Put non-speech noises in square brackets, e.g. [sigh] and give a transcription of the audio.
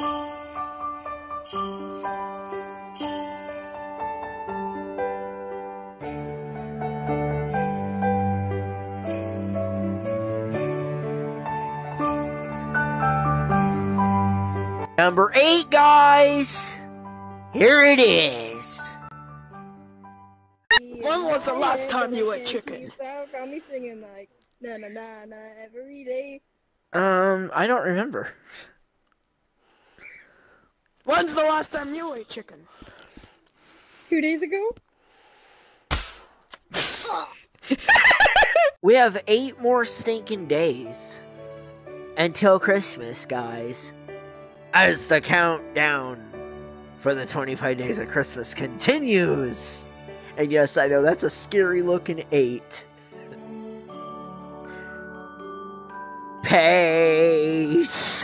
Number eight, guys. Here it is. When was the last time you ate chicken? Got me singing like na na na na every day. Um, I don't remember. When's the last time you ate chicken? Two days ago. [laughs] We have eight more stinking days until Christmas, guys. As the countdown for the 25 days of Christmas continues. And yes, I know that's a scary looking eight. [laughs] Peace.